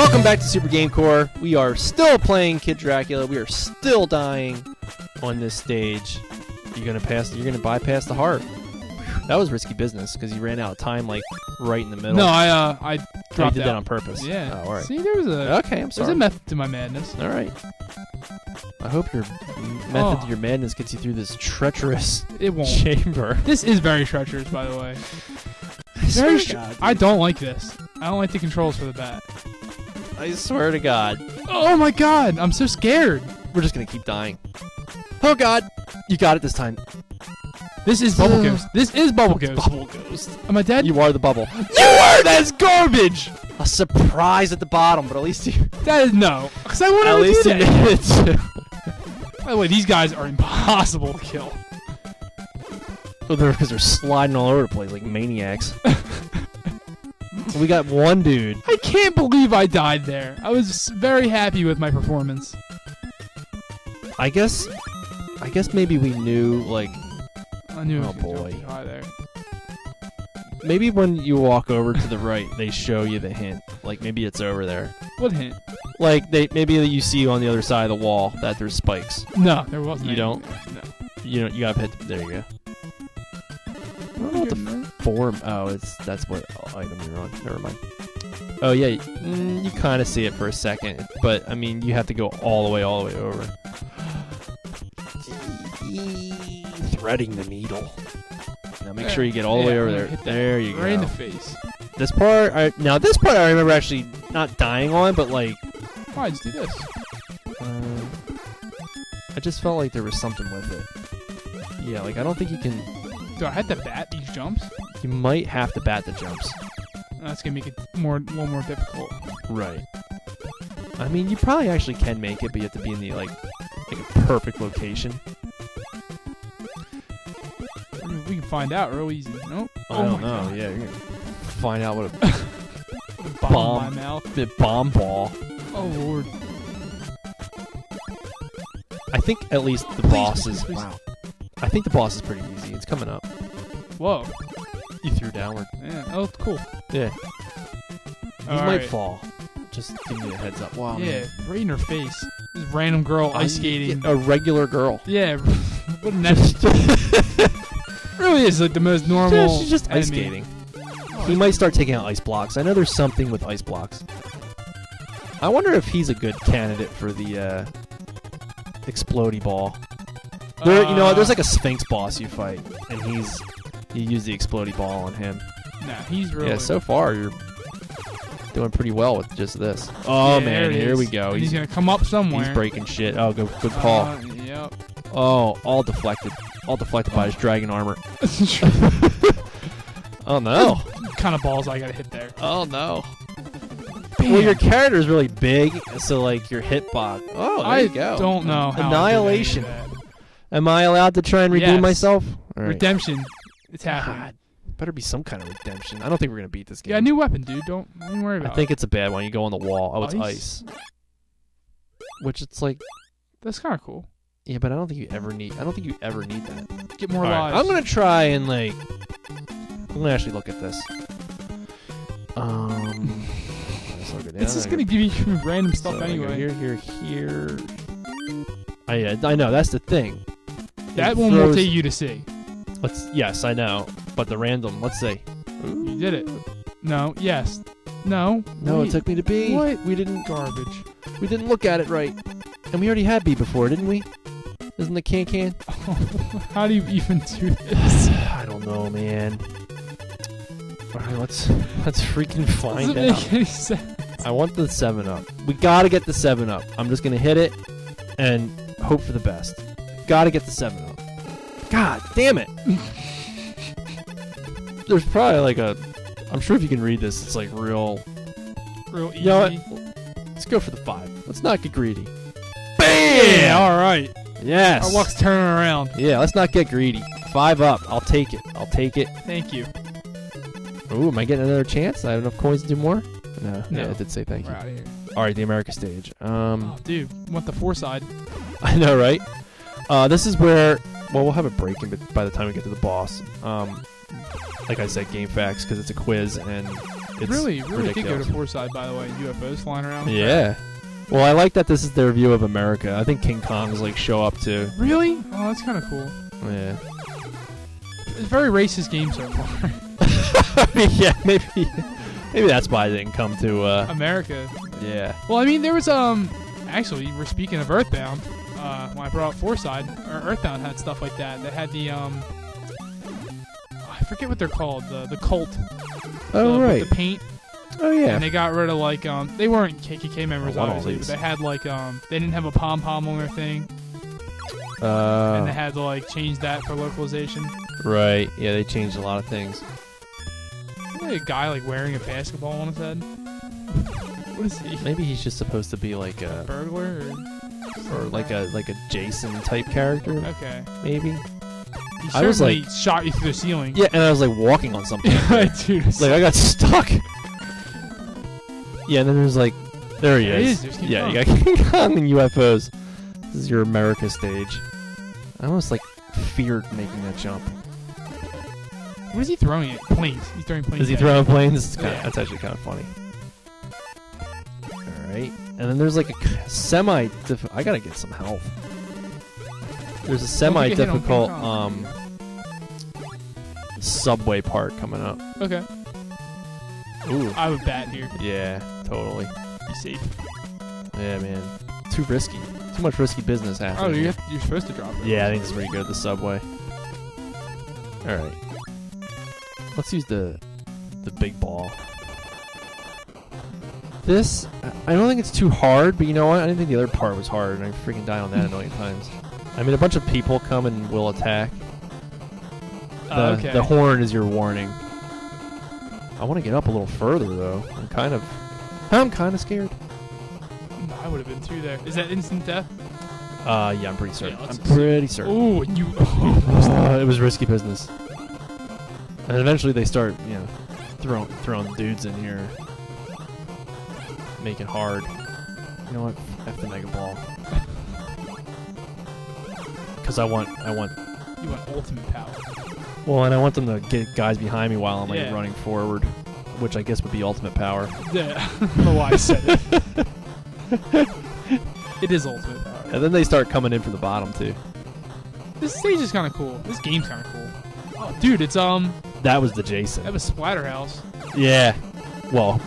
Welcome back to Super Game Corps. We are still playing Kid Dracula. We are still dying on this stage. You're gonna pass. You're gonna bypass the heart. That was risky business because you ran out of time, like right in the middle. No, I uh, I Oh, you dropped did out. that on purpose. Yeah. Oh, all right. See, there was a Okay, I'm sorry. there's a method to my madness. all right. I hope your method Oh. to your madness gets you through this treacherous It won't. chamber. This is very treacherous, by the way. Very. God, I don't like this. I don't like the controls for the bat. I swear to God, Oh my god, I'm so scared. we're just gonna keep dying. Oh God, you got it this time. This is Bubble Ghost. This is Bubble Ghost. Bubble Ghost. Am I dead? You are the bubble. You are. That's garbage. A surprise at the bottom, but at least you. that is no. Because I want At to least do you that. made it. too. By the way, these guys are impossible to kill. Oh, because they're sliding all over the place like maniacs. we got one dude. I can't believe I died there. I was very happy with my performance. I guess. I guess maybe we knew like I knew. Oh, I was gonna jump boy. there. maybe when you walk over to the right, they show you the hint. Like maybe it's over there. What hint? Like they maybe you see on the other side of the wall that there's spikes. No, there wasn't. You don't? there. You know you gotta hit. There you go. I don't know what the No. form. Oh, it's that's what item you're on. Never mind. Oh yeah, mm, you kind of see it for a second, but I mean you have to go all the way, all the way over. Threading the needle. Now make sure you get all the way over there. hit There you go. Right in the face. This part, I, now this part I remember actually not dying on, but like, Why? Just do this. uh, I just felt like there was something with it. Yeah, like I don't think you can. Do I have to bat these jumps? You might have to bat the jumps. That's gonna make it more, a little more difficult. Right. I mean, you probably actually can make it, but you have to be in the like, like a perfect location. We can find out real easy. Nope. I oh don't know. God. Yeah, you're gonna find out what a Bomb, Bomb. in my mouth. bit bomb ball. Oh lord. I think at least the Please, boss please, is. please. Wow. I think the boss is pretty easy. It's coming up. Whoa. You threw downward. Yeah. Oh, cool. Yeah. You All might right. fall. Just give me a heads up. Wow. yeah. man. Right in her face. This random girl I- ice skating. A regular girl. Yeah. what an epic- really is like the most normal. Yeah, she's just ice enemy. skating. Oh, He might start taking out ice blocks. I know there's something with ice blocks. I wonder if he's a good candidate for the uh, explodey ball. There, you know, uh, there's like a Sphinx boss you fight, and he's you use the explodey ball on him. Nah, he's really. Yeah, so far you're doing pretty well with just this. Oh Yeah, man, it here we go. He's he's gonna come up somewhere. he's breaking shit. Oh, good good call. Uh, yep. Oh, all deflected. All deflected by his dragon armor. Oh no. What kind of balls I gotta hit there? Oh no. Bam. Well, your character is really big, so like your hitbox. Oh, there I you go. don't know how. Annihilation. I did any of Am I allowed to try and redeem Yes. myself? Right. Redemption. It's happening. God, better be some kind of redemption. I don't think we're gonna beat this game. Yeah, new weapon, dude. Don't, don't worry about it. I think it's a bad one. You go on the wall. Oh, it's Ice? ice. Which it's like. That's kind of cool. yeah, but I don't think you ever need. I don't think you ever need that. Get more All right, lives. I'm gonna try and like. I'm gonna actually look at this. Um. It's just gonna give you random stuff go anyway. Here, here, here. I, yeah, I know. That's the thing. that It one will take you to see. Let's. Yes, I know. But the random. Let's see. You did it. No. Yes. No. No, Wait. it took me to B. What? We didn't. garbage. We didn't look at it right. And we already had B before, didn't we? Isn't the can can? How do you even do this? I don't know, man. All right, let's let's freaking find Doesn't out. make any sense. I want the seven up. We gotta get the seven up. I'm just gonna hit it and hope for the best. Gotta get the seven up. God damn it! There's probably like a. I'm sure if you can read this, it's like real. Real easy. You know what? Let's go for the five. Let's not get greedy. Yeah. All right. Yes. Our luck's turning around. Yeah, let's not get greedy. Five up. I'll take it. I'll take it. Thank you. Ooh, am I getting another chance? I have enough coins to do more? No. No. Yeah, it did say thank We're you. out of here. All right, the America stage. Um, Oh, dude, want the Fourside? I know, right? Uh, this is where, well, we'll have a break in by the time we get to the boss. Um, like I said, game facts because it's a quiz and It's really, really did go ridiculous. to Poolside, by the way. UFOs flying around. Yeah. Well, I like that this is their view of America. I think King Kong's like show up too. Really? Oh, that's kind of cool. Yeah. It's very racist game so far. yeah, maybe maybe that's why I didn't come to. uh America. Yeah. Well, I mean, there was um. Actually, we're speaking of Earthbound. Uh, when I brought up Fourside, or Earthbound had stuff like that. They had the um. I forget what they're called. The the cult. Oh the, right. The paint. Oh yeah. And they got rid of like um. They weren't KKK members obviously, but they had like um. They didn't have a pom pom on their thing, Uh, and they had to like change that for localization. right. Yeah, they changed a lot of things. Isn't a guy like wearing a basketball on his head. What is he? Maybe he's just supposed to be like a Burglar or or like a like a Jason type character. okay? Maybe. He I was like- shot you through the ceiling. Yeah, and I was like walking on something. dude. like I got stuck. Yeah, and then there's like, there he There he is. is, yeah, you got King Kong and UFOs. This is your America stage. I almost like feared making that jump. What is he throwing at? Planes. He's throwing planes. Is he throwing planes? It's kinda, Yeah. That's actually kind of funny. All right, and then there's like a semi. Diff- I gotta get some health. There's a semi get hit on King difficult um subway part coming up. Okay. Ooh, I would bat here. yeah, totally. Be safe. Yeah, man. Too risky. Too much risky business Oh, happening. you have, you're supposed to drop it. yeah, I think this is pretty good. The subway. All right. Let's use the the big ball. This I- I don't think it's too hard, but you know what? I didn't think the other part was hard, and I freaking died on that a million times. I mean, a bunch of people come and will attack. The, Uh, okay. the horn is your warning. I want to get up a little further though. I'm kind of, I'm kind of scared. I would have been through there. Is that instant death? Uh, yeah, I'm pretty certain. Yeah, let's I'm see. pretty certain. Oh, and you. Uh, it was risky business. And eventually they start, you know, throwing throwing dudes in here, make it hard. You know what? F the mega ball. Because I want, I want, you want ultimate power. well, and I want them to get guys behind me while I'm like Yeah. running forward, which I guess would be ultimate power. Yeah. I don't know why I said it. it is ultimate power. And then they start coming in from the bottom too. This stage is kind of cool. This game's kind of cool. Oh, dude, it's um, That was the I Jason. have a Splatterhouse. Yeah. Well,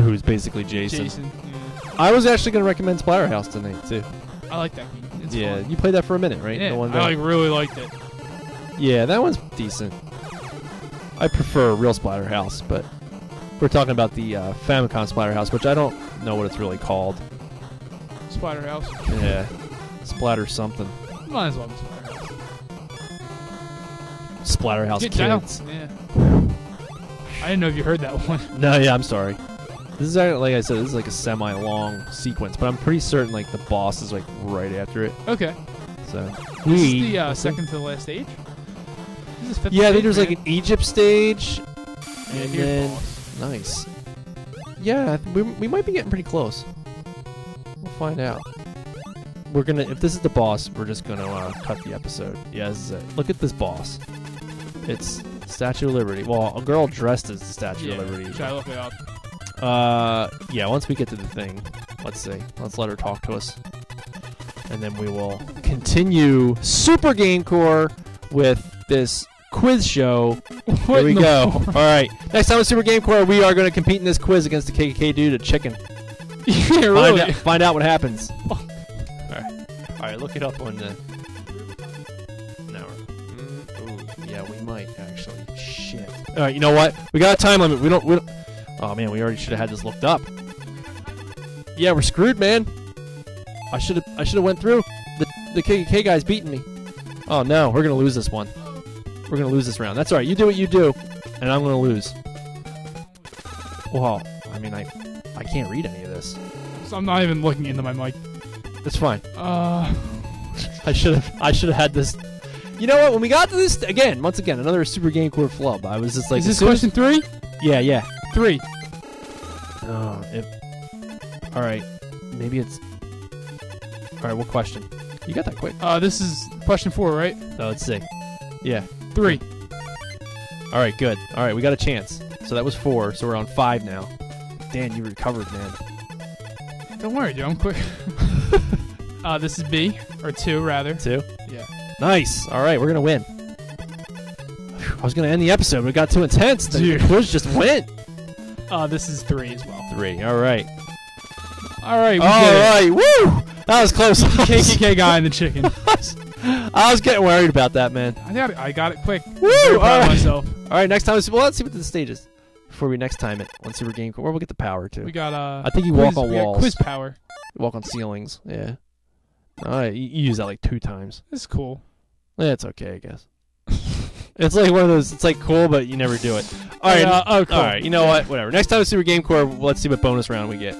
who's basically Jason. Jason. Yeah. I was actually going to recommend Splatterhouse tonight too. I like that game. It's yeah, fun. you played that for a minute, right? Yeah, The one I like really liked it. Yeah, that one's decent. I prefer Real Splatterhouse, but we're talking about the uh, Famicom Splatterhouse, which I don't know what it's really called. Splatterhouse. Yeah, Splatter something. Might as well be Splatterhouse. Splatterhouse Get down. Yeah. I didn't know if you heard that one. No, yeah, I'm sorry. This is like I said, this is like a semi-long sequence, but I'm pretty certain like the boss is like right after it. Okay. So This is the uh, second to the last stage. This is fifth yeah, I think there's like an Egypt stage, Yeah, and then boss. nice. Yeah, we, we might be getting pretty close. We'll find out. We're gonna if this is the boss, we're just gonna uh, cut the episode. Yeah, this is it. Look at this boss. It's Statue of Liberty. Well, a girl dressed as the Statue Yeah. of Liberty. Should I look it up? Uh, yeah. Once we get to the thing, let's see. Let's let her talk to us, and then we will continue Super Game Corps with this quiz show. Here we go. All right. Next time on Super Game Corps, we are going to compete in this quiz against the KKK dude, a chicken. yeah, Find, out, find out what happens. All right. All right. Look it up on the. No. Mm, ooh, yeah, we might actually. Shit. All right. You know what? We got a time limit. We don't. We don't oh man, we already should have had this looked up. Yeah, we're screwed, man. I should have. I should have went through. The the KKK guy's beating me. Oh no, we're gonna lose this one. We're gonna lose this round. That's all right. You do what you do, and I'm gonna lose. Well, I mean, I I can't read any of this. So I'm not even looking into my mic. It's fine. Uh, I should have. I should have had this. You know what? When we got to this again, once again, another Super Game Corps flub. I was just like, is this question three? Yeah, yeah. Three. Oh, it, all right. Maybe it's. All right. What question? You got that quick. Uh, this is question four, right? No, let's see. Yeah. Three. All right. Good. All right. We got a chance. So that was four. So we're on five now. Dan, you recovered, man. Don't worry, Joe. I'm quick. uh, this is B or two rather. Two. Yeah. Nice. All right, we're gonna win. I was gonna end the episode, but it got too intense. The Dude. quiz just went. Uh, this is three as well. Three. All right. All right. We All did it. Woo! That was close. KKK guy and the chicken. I was getting worried about that, man. I got it. I got it quick. Woo! Very All proud of right. myself. All right. Next time, well, let's see what the stage is before we next time it. Let's see where game. Where we'll get the power to. We got uh. I think you quiz, walk on we got walls. Quiz power. Walk on ceilings. Yeah. All right. You, you use that like two times. It's cool. Yeah, it's okay, I guess. It's like one of those. It's like cool, but you never do it. All right. Uh, oh, cool. All right. You know what? Whatever. Next time, it's Super Game Corps. Let's see what bonus round we get.